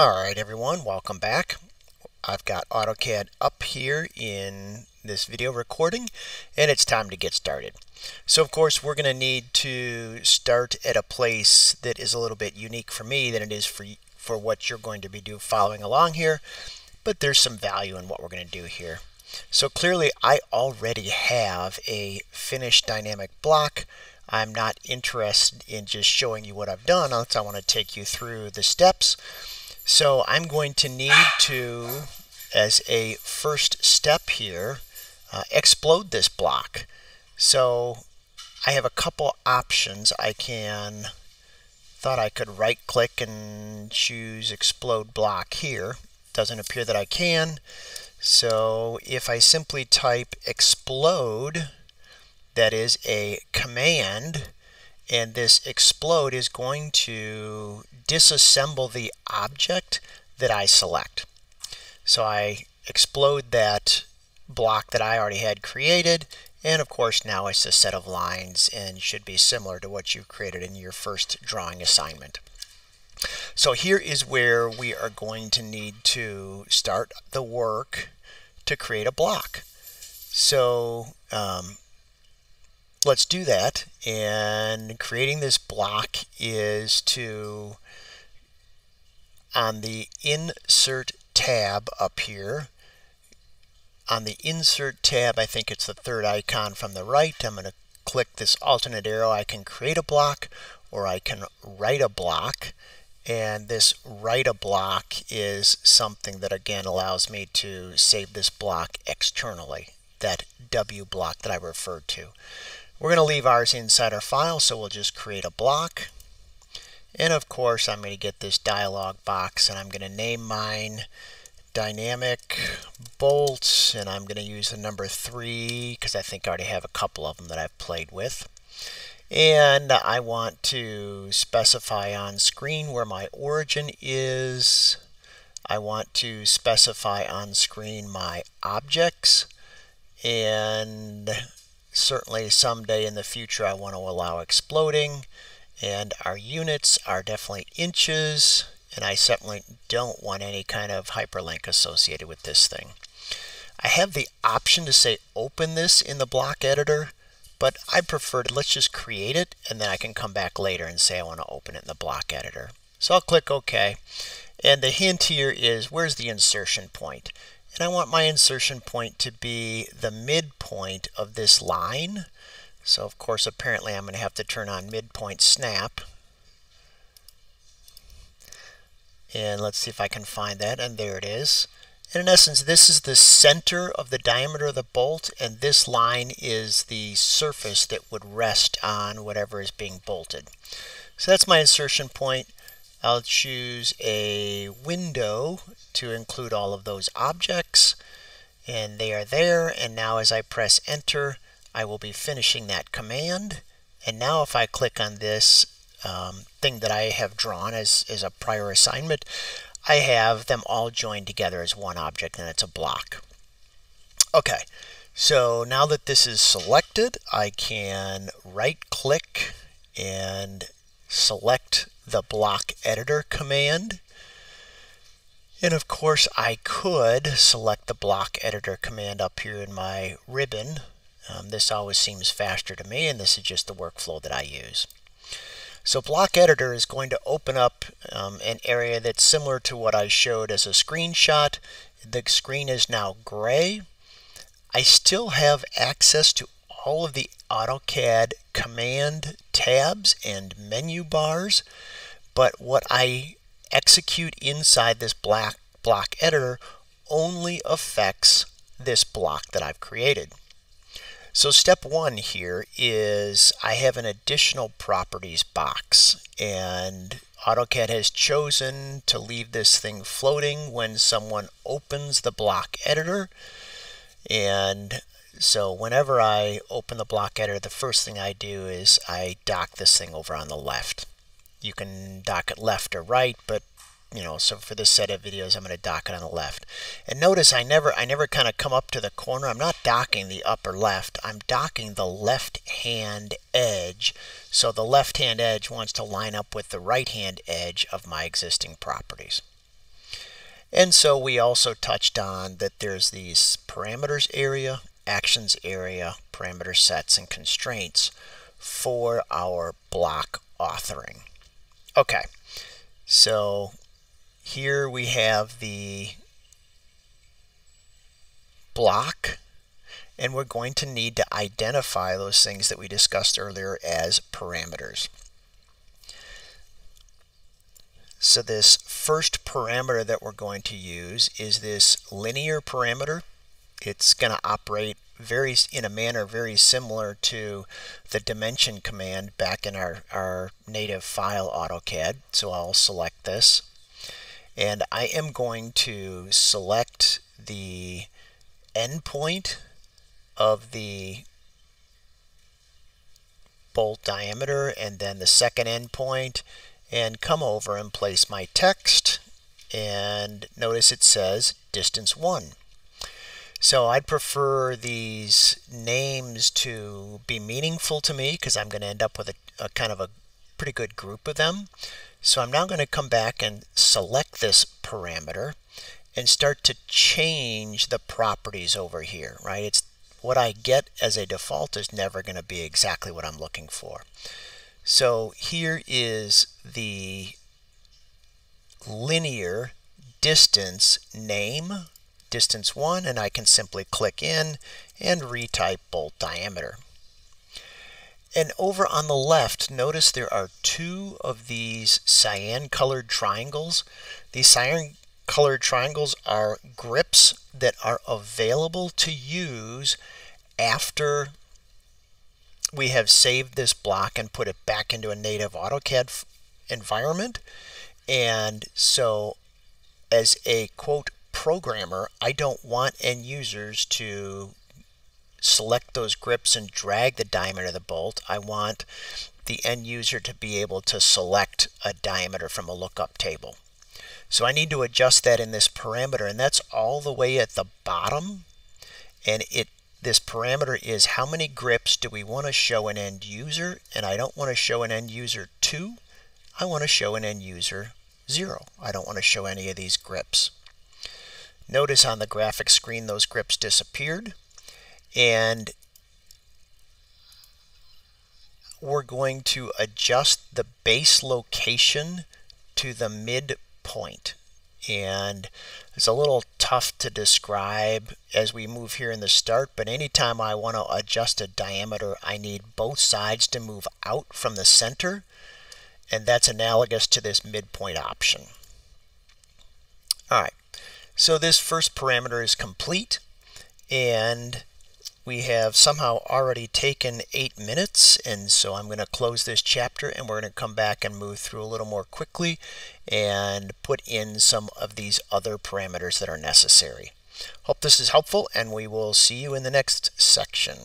Alright everyone, welcome back. I've got AutoCAD up here in this video recording and it's time to get started. So of course we're going to need to start at a place that is a little bit unique for me than it is for for what you're going to be do following along here but there's some value in what we're going to do here. So clearly I already have a finished dynamic block. I'm not interested in just showing you what I've done. I want to take you through the steps. So I'm going to need to, as a first step here, uh, explode this block. So I have a couple options. I can, thought I could right click and choose explode block here. Doesn't appear that I can. So if I simply type explode, that is a command, and this explode is going to disassemble the object that I select. So I explode that block that I already had created and of course now it's a set of lines and should be similar to what you created in your first drawing assignment. So here is where we are going to need to start the work to create a block. So um, let's do that and creating this block is to on the Insert tab up here. On the Insert tab, I think it's the third icon from the right. I'm going to click this alternate arrow. I can create a block or I can write a block. And this write a block is something that again allows me to save this block externally, that W block that I referred to. We're going to leave ours inside our file, so we'll just create a block. And of course, I'm going to get this dialog box and I'm going to name mine dynamic bolts and I'm going to use the number three because I think I already have a couple of them that I've played with. And I want to specify on screen where my origin is. I want to specify on screen my objects. And certainly someday in the future I want to allow exploding. And our units are definitely inches, and I certainly don't want any kind of hyperlink associated with this thing. I have the option to say open this in the block editor, but I prefer to let's just create it and then I can come back later and say I want to open it in the block editor. So I'll click OK. And the hint here is where's the insertion point? And I want my insertion point to be the midpoint of this line. So of course apparently I'm going to have to turn on midpoint snap. And let's see if I can find that and there it is. And in essence this is the center of the diameter of the bolt and this line is the surface that would rest on whatever is being bolted. So that's my insertion point. I'll choose a window to include all of those objects and they are there and now as I press enter I will be finishing that command. And now if I click on this um, thing that I have drawn as, as a prior assignment, I have them all joined together as one object and it's a block. Okay, so now that this is selected, I can right click and select the block editor command. And of course I could select the block editor command up here in my ribbon um, this always seems faster to me, and this is just the workflow that I use. So Block Editor is going to open up um, an area that's similar to what I showed as a screenshot. The screen is now gray. I still have access to all of the AutoCAD command tabs and menu bars, but what I execute inside this black block editor only affects this block that I've created. So step one here is I have an additional properties box and AutoCAD has chosen to leave this thing floating when someone opens the block editor and so whenever I open the block editor the first thing I do is I dock this thing over on the left. You can dock it left or right but you know, so for this set of videos, I'm going to dock it on the left. And notice I never, I never kind of come up to the corner. I'm not docking the upper left. I'm docking the left-hand edge. So the left-hand edge wants to line up with the right-hand edge of my existing properties. And so we also touched on that there's these parameters area, actions area, parameter sets, and constraints for our block authoring. Okay, so here we have the block and we're going to need to identify those things that we discussed earlier as parameters. So this first parameter that we're going to use is this linear parameter. It's going to operate very in a manner very similar to the dimension command back in our, our native file AutoCAD. So I'll select this. And I am going to select the endpoint of the bolt diameter and then the second endpoint and come over and place my text and notice it says distance 1. So I'd prefer these names to be meaningful to me because I'm going to end up with a, a, kind of a pretty good group of them. So I'm now going to come back and select this parameter and start to change the properties over here, right? It's what I get as a default is never going to be exactly what I'm looking for. So here is the linear distance name, distance 1, and I can simply click in and retype bolt diameter. And over on the left, notice there are two of these cyan colored triangles. These cyan colored triangles are grips that are available to use after we have saved this block and put it back into a native AutoCAD environment. And so as a quote programmer, I don't want end users to select those grips and drag the diameter of the bolt. I want the end user to be able to select a diameter from a lookup table. So I need to adjust that in this parameter and that's all the way at the bottom and it this parameter is how many grips do we want to show an end user and I don't want to show an end user 2 I want to show an end user 0 I don't want to show any of these grips notice on the graphic screen those grips disappeared. And we're going to adjust the base location to the midpoint. And it's a little tough to describe as we move here in the start, but anytime I want to adjust a diameter, I need both sides to move out from the center, and that's analogous to this midpoint option. All right, so this first parameter is complete, and we have somehow already taken eight minutes and so I'm going to close this chapter and we're going to come back and move through a little more quickly and put in some of these other parameters that are necessary. Hope this is helpful and we will see you in the next section.